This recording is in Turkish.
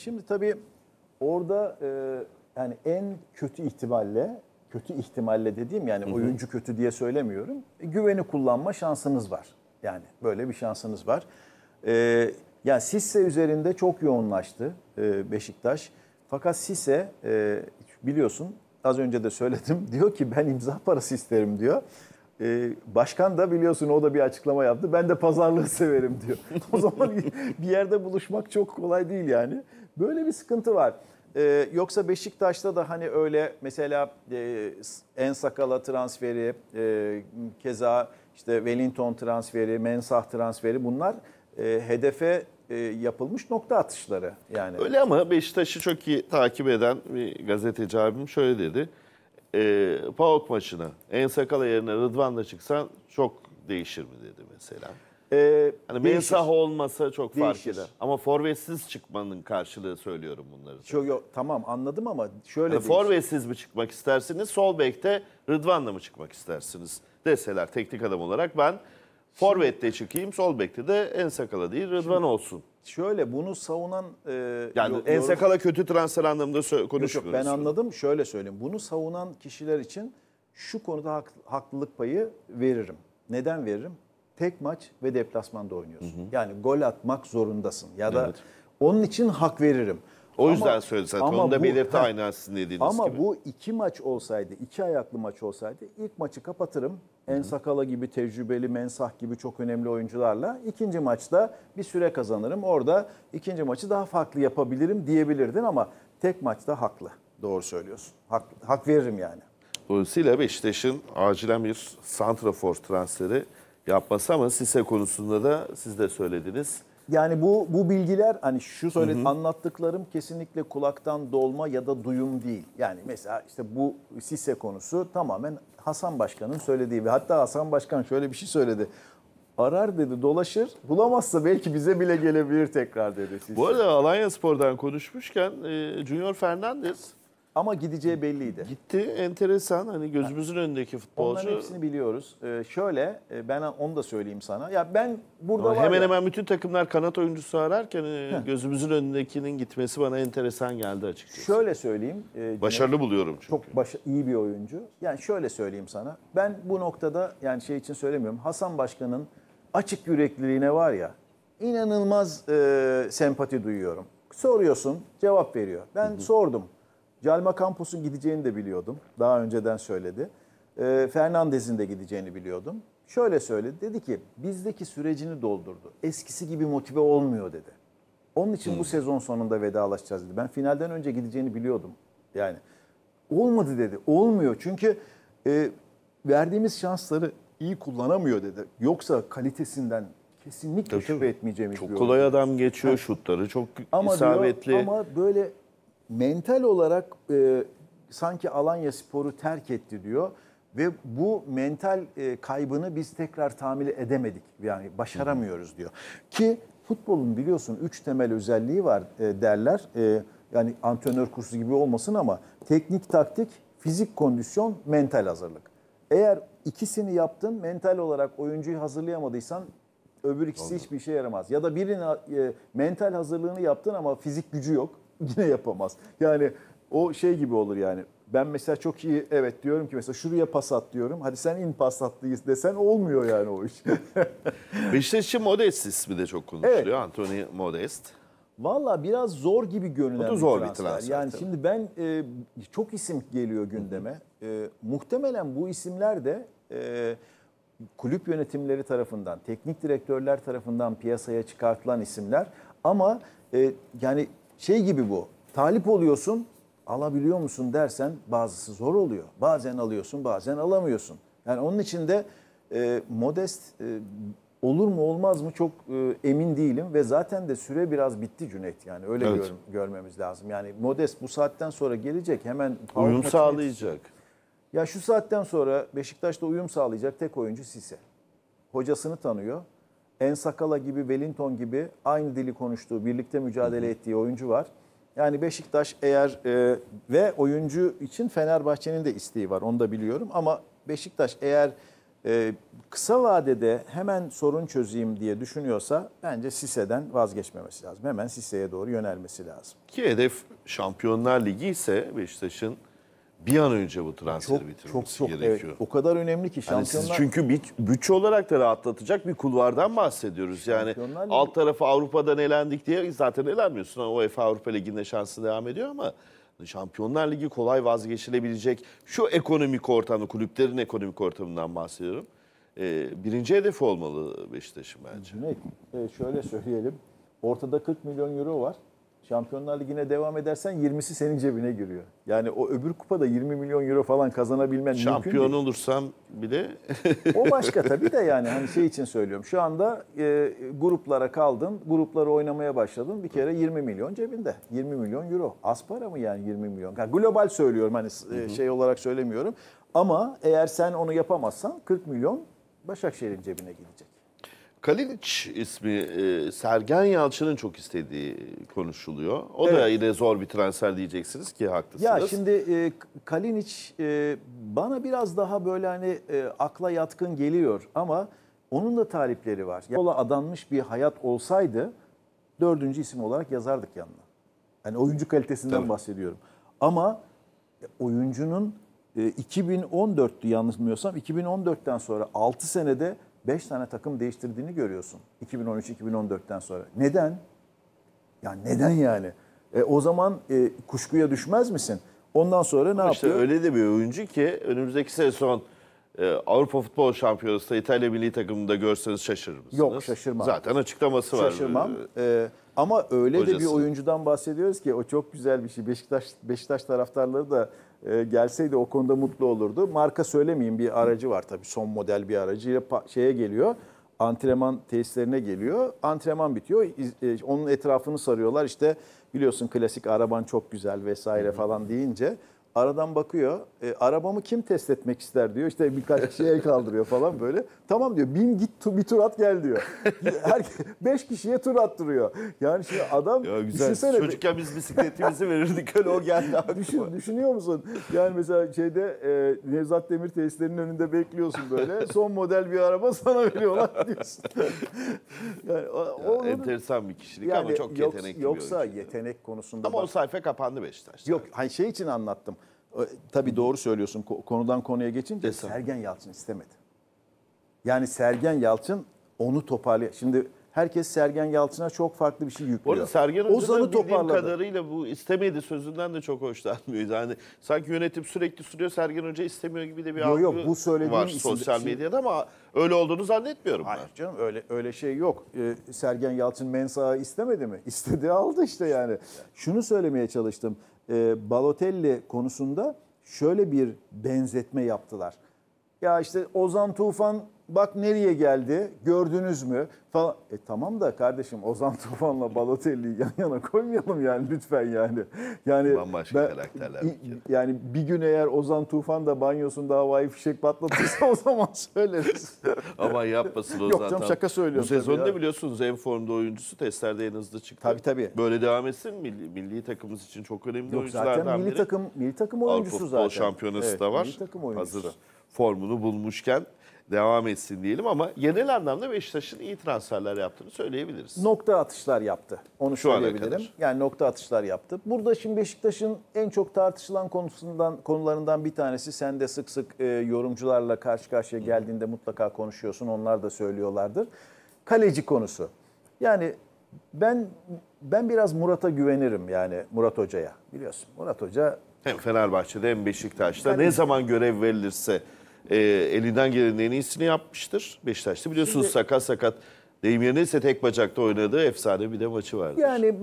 Şimdi tabii orada e, yani en kötü ihtimalle, kötü ihtimalle dediğim yani oyuncu kötü diye söylemiyorum. e, güveni kullanma şansınız var. Yani böyle bir şansınız var. E, ya Sisse üzerinde çok yoğunlaştı e, Beşiktaş. Fakat Sisse e, biliyorsun az önce de söyledim diyor ki ben imza parası isterim diyor. Ee, başkan da biliyorsun o da bir açıklama yaptı. Ben de pazarlığı severim diyor. O zaman bir yerde buluşmak çok kolay değil yani. Böyle bir sıkıntı var. Ee, yoksa Beşiktaş'ta da hani öyle mesela e, En Sakala transferi, e, keza işte Wellington transferi, Mensah transferi bunlar e, hedefe e, yapılmış nokta atışları yani. Öyle ama Beşiktaş'ı çok iyi takip eden bir gazeteci abim şöyle dedi. E, PAOK maçına en sakala yerine Rıdvan'la çıksan çok değişir mi dedi mesela. Ee, Hani. Mensah olmasa çok fark Değişir. eder. Ama forvetsiz çıkmanın karşılığı söylüyorum bunları. Yok, yok, tamam anladım ama şöyle değişir. forvetsiz mi çıkmak istersiniz, sol bekte Rıdvan'la mı çıkmak istersiniz deseler teknik adam olarak ben forvette çıkayım, sol bekte de en sakala değil Rıdvan olsun. Şöyle bunu savunan e, Yani yo- en yorum- sakala kötü transfer anlamında sö- Yok, yok, konuşmuyoruz. ben anladım. Şöyle söyleyeyim. Bunu savunan kişiler için şu konuda hak- haklılık payı veririm. Neden veririm? Tek maç ve deplasmanda oynuyorsun. Yani gol atmak zorundasın. Ya da Evet. onun için hak veririm. O Ama- yüzden söyledi zaten. ama Onu da belirtti aynı sizin dediğiniz Ama gibi. bu iki maç olsaydı, iki ayaklı maç olsaydı ilk maçı kapatırım. En Sakala gibi tecrübeli, Mensah gibi çok önemli oyuncularla. ikinci maçta bir süre kazanırım. Orada ikinci maçı daha farklı yapabilirim diyebilirdin ama tek maçta haklı. Doğru söylüyorsun. Hak, hak veririm yani. Dolayısıyla Beşiktaş'ın acilen bir santrafor transferi yapması ama Sise konusunda da siz de söylediniz. Yani bu bu bilgiler hani şu söyledi anlattıklarım kesinlikle kulaktan dolma ya da duyum değil. Yani mesela işte bu Sisse konusu tamamen Hasan Başkan'ın söylediği ve hatta Hasan Başkan şöyle bir şey söyledi. Arar dedi dolaşır bulamazsa belki bize bile gelebilir tekrar dedi Sisse. Bu arada Alanya Spor'dan konuşmuşken e, Junior Fernandes Ama gideceği belliydi. gitti. Enteresan hani gözümüzün önündeki futbolcu. Onların hepsini biliyoruz. Ee, şöyle e, ben onu da söyleyeyim sana. Ya ben burada Ama var hemen ya, hemen bütün takımlar kanat oyuncusu ararken e, gözümüzün önündekinin gitmesi bana enteresan geldi açıkçası. şöyle söyleyeyim. e, Başarılı buluyorum çünkü. Çok başa, iyi bir oyuncu. Yani şöyle söyleyeyim sana. Ben bu noktada yani şey için söylemiyorum. Hasan Başkan'ın açık yürekliliğine var ya inanılmaz e, sempati duyuyorum. Soruyorsun cevap veriyor. Ben sordum. Calma Campos'un gideceğini de biliyordum. Daha önceden söyledi. E, Fernandez'in de gideceğini biliyordum. Şöyle söyledi. Dedi ki bizdeki sürecini doldurdu. Eskisi gibi motive olmuyor dedi. Onun için bu sezon sonunda vedalaşacağız dedi. Ben finalden önce gideceğini biliyordum. Yani olmadı dedi. Olmuyor çünkü e, verdiğimiz şansları iyi kullanamıyor dedi. Yoksa kalitesinden kesinlikle Tabii, şüphe etmeyeceğimiz Çok kolay adam geçiyor şutları çok Ama isabetli. diyor, ama böyle mental olarak e, sanki Alanya Spor'u terk etti diyor. Ve bu mental e, kaybını biz tekrar tamir edemedik. Yani başaramıyoruz diyor. Ki futbolun biliyorsun üç temel özelliği var e, derler. E, yani antrenör kursu gibi olmasın ama teknik taktik, fizik kondisyon, mental hazırlık. Eğer ikisini yaptın mental olarak oyuncuyu hazırlayamadıysan öbür ikisi hiçbir işe yaramaz. Ya da birinin e, mental hazırlığını yaptın ama fizik gücü yok yine yapamaz. Yani o şey gibi olur yani. Ben mesela çok iyi evet diyorum ki mesela şuraya pas at diyorum. Hadi sen in pas at desen olmuyor yani o iş. Beşiktaş için Modest ismi de çok konuşuluyor. Anthony Modest. Valla biraz zor gibi görünen O da bir zor bir transfer. transfer, Yani tabii. şimdi ben e, çok isim geliyor gündeme. E, muhtemelen bu isimler de e, kulüp yönetimleri tarafından, teknik direktörler tarafından piyasaya çıkartılan isimler. Ama e, yani şey gibi bu. Talip oluyorsun, alabiliyor musun dersen bazısı zor oluyor. Bazen alıyorsun, bazen alamıyorsun. Yani onun için de e, modest e, olur mu olmaz mı çok e, emin değilim ve zaten de süre biraz bitti Cüneyt yani öyle Evet. gör- görmemiz lazım. Yani modest bu saatten sonra gelecek hemen Uyum sağlayacak. ya şu saatten sonra Beşiktaş'ta uyum sağlayacak tek oyuncu Sise. Hocasını tanıyor. En Sakala gibi, Wellington gibi aynı dili konuştuğu, birlikte mücadele ettiği oyuncu var. Yani Beşiktaş eğer e, ve oyuncu için Fenerbahçe'nin de isteği var onu da biliyorum ama Beşiktaş eğer e, kısa vadede hemen sorun çözeyim diye düşünüyorsa bence Sise'den vazgeçmemesi lazım. Hemen Sise'ye doğru yönelmesi lazım. Ki hedef Şampiyonlar Ligi ise Beşiktaş'ın bir an önce bu transferi Çok çok bitirmesi çok evet, gerekiyor. o kadar önemli ki Yani siz şampiyonlar çünkü büt- bütçe olarak da rahatlatacak bir kulvardan bahsediyoruz. Yani alt tarafı Avrupa'dan elendik diye zaten elenmiyorsun. O UEFA Avrupa Ligi'nde şansı devam ediyor ama Şampiyonlar Ligi kolay vazgeçilebilecek şu ekonomik ortamda, kulüplerin ekonomik ortamından bahsediyorum. Ee, birinci hedefi olmalı Beşiktaş'ın bence. Cüneyt, e, şöyle söyleyelim. Ortada 40 milyon euro var. Şampiyonlar Ligi'ne devam edersen 20'si senin cebine giriyor. Yani o öbür kupada 20 milyon euro falan kazanabilmen mümkün Şampiyon olursam bile O başka tabii de yani hani şey için söylüyorum. Şu anda e, gruplara kaldın, grupları oynamaya başladın. Bir kere 20 milyon cebinde. 20 milyon euro. Az para mı yani 20 milyon? Yani global söylüyorum hani e, şey olarak söylemiyorum. Ama eğer sen onu yapamazsan 40 milyon Başakşehir'in cebine gidecek. Kalinic ismi e, Sergen Yalçın'ın çok istediği konuşuluyor. O da Evet. yine zor bir transfer diyeceksiniz ki haklısınız. Ya şimdi e, Kalinic e, bana biraz daha böyle hani e, akla yatkın geliyor ama onun da talipleri var. Yola adanmış bir hayat olsaydı dördüncü isim olarak yazardık yanına. Yani oyuncu kalitesinden Tabii. bahsediyorum. Ama oyuncunun e, 2014'tü yanlış bilmiyorsam 2014'ten sonra 6 senede 5 tane takım değiştirdiğini görüyorsun. 2013-2014'ten sonra. Neden? Ya neden yani? E, o zaman e, kuşkuya düşmez misin? Ondan sonra ne İşte yapıyor? öyle de bir oyuncu ki önümüzdeki sezon e, Avrupa Futbol Şampiyonası'nda İtalya milli takımında görseniz şaşırır mısınız? Yok, şaşırmam. Zaten açıklaması var. Şaşırmam. E, ama öyle de bir hocası. oyuncudan bahsediyoruz ki o çok güzel bir şey. Beşiktaş Beşiktaş taraftarları da e, gelseydi o konuda mutlu olurdu. Marka söylemeyeyim bir aracı var tabii son model bir aracıyla şeye geliyor. Antrenman tesislerine geliyor. Antrenman bitiyor. E, onun etrafını sarıyorlar. İşte biliyorsun klasik araban çok güzel vesaire falan deyince aradan bakıyor. E, arabamı kim test etmek ister diyor. İşte birkaç kişi el kaldırıyor falan böyle. Tamam diyor. Bin git tu- bir tur at gel diyor. Her beş kişiye tur attırıyor. Yani şimdi adam Ya güzel. düşünsene. Çocukken biz bisikletimizi verirdik öyle o geldi aklıma. Düşün, düşünüyor musun? Yani mesela şeyde e, Nevzat Demir tesislerinin önünde bekliyorsun böyle. Son model bir araba sana veriyorlar diyorsun. yani, o, Ya, onun- enteresan bir kişilik yani ama çok yok- yetenekli Yoksa bir oyuncu. yetenek konusunda Ama bak- o sayfa kapandı Beşiktaş'ta. Yok hani şey için anlattım. Tabii doğru söylüyorsun. Ko- Konudan konuya geçince Estağfurullah. Sergen Yalçın istemedi. Yani Sergen Yalçın onu toparlay. Şimdi herkes Sergen Yalçın'a çok farklı bir şey Bu yüklüyor. arada Sergen Ozan'ı toparladı. kadarıyla bu istemedi sözünden de çok hoşlanmıyor. Yani sanki yönetim sürekli sürüyor Sergen Hoca istemiyor gibi de bir Yo, algı yo, bu söylediğim var isim- sosyal medyada ama öyle olduğunu zannetmiyorum Hayır ben. canım öyle öyle şey yok. Ee, Sergen Yalçın Mensah'ı istemedi mi? İstedi aldı işte yani. Şunu söylemeye çalıştım. Ee, Balotelli konusunda şöyle bir benzetme yaptılar. Ya işte Ozan Tufan bak nereye geldi gördünüz mü falan. E tamam da kardeşim Ozan Tufan'la Balotelli'yi yan yana koymayalım yani lütfen yani. Yani Bambaşka karakterler bir kere. Yani bir gün eğer Ozan Tufan da banyosunda havai fişek patlatırsa o zaman söyleriz. Aman yapmasın o Yok zaten. şaka söylüyorum Bu sezonda ya. biliyorsunuz en formda oyuncusu testlerde en hızlı çıktı. Tabii, tabii. Böyle devam etsin milli, milli takımımız için çok önemli Yok oyunculardan zaten milli biri. takım milli takım Avrupa oyuncusu Futbol zaten. Şampiyonası Evet, da var. Milli takım oyuncusu. Hazır formunu bulmuşken devam etsin diyelim ama genel anlamda Beşiktaş'ın iyi transferler yaptığını söyleyebiliriz. Nokta atışlar yaptı. Onu Şu söyleyebilirim. Yani nokta atışlar yaptı. Burada şimdi Beşiktaş'ın en çok tartışılan konusundan konularından bir tanesi sen de sık sık e, yorumcularla karşı karşıya geldiğinde mutlaka konuşuyorsun. Onlar da söylüyorlardır. Kaleci konusu. Yani ben ben biraz Murat'a güvenirim yani Murat Hoca'ya. Biliyorsun Murat Hoca Hem Fenerbahçe'de hem Beşiktaş'ta Yani- ne zaman görev verilirse e, elinden gelenin en iyisini yapmıştır. Beşiktaş'ta biliyorsunuz Şimdi- sakat sakat deyim yerine ise tek bacakta oynadığı efsane bir de maçı vardır. yani